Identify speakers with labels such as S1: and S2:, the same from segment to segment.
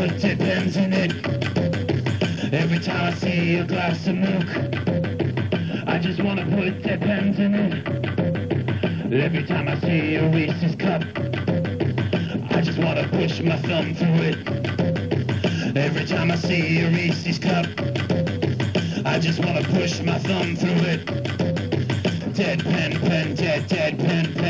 S1: put dead pens in it. Every time I see a glass of milk, I just wanna put dead pens in it. Every time I see a Reese's cup, I just wanna push my thumb through it. Every time I see a Reese's cup, I just wanna push my thumb through it. Dead pen, pen, dead, dead pen, pen,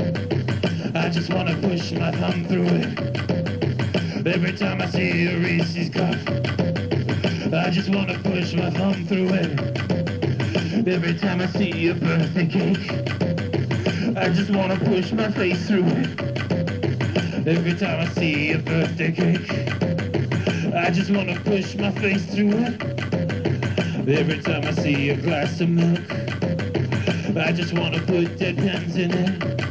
S1: I just wanna push my thumb through it. Every time I see a Reese's cup, I just wanna push my thumb through it. Every time I see a birthday cake, I just wanna push my face through it. Every time I see a birthday cake, I just wanna push my face through it. Every time I see a glass of milk, I just wanna put dead pens in it.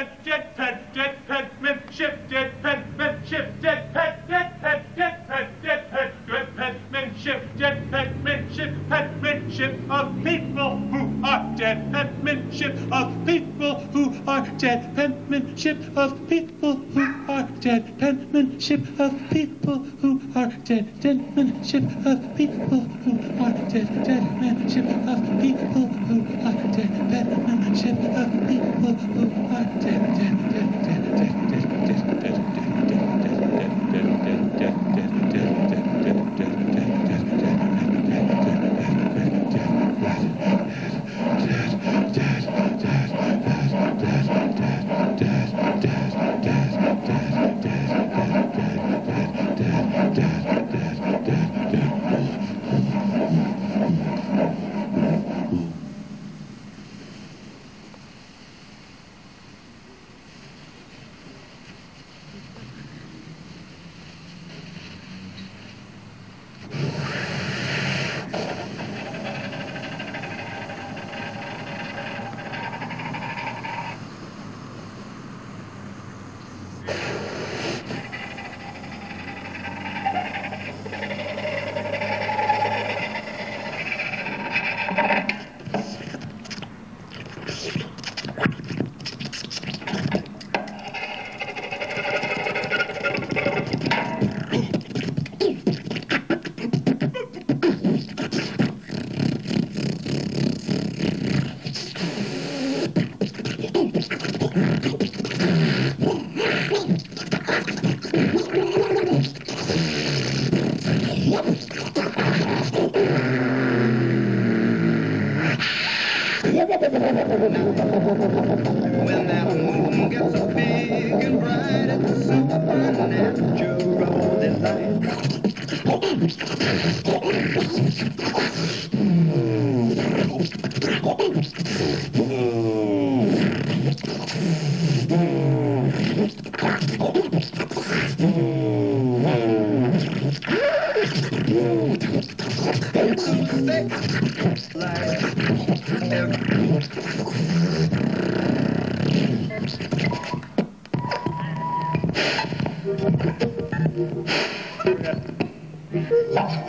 S1: pet, dead pet, dead pet, mid chip, dead pet, mid chip, dead pet, dead pet, dead pet, dead pet, dead pet, mid chip, dead pet, mid chip, pet mid chip of people who are dead, pet mid chip of people who are dead, pet mid chip of people who are dead, pet mid chip of people who are dead, dead mid chip of people who are dead, dead mid chip of people who are dead, pet mid imagine how people who attended.
S2: When that moon gets so big and bright, it's supernatural delight.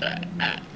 S1: Uh-uh.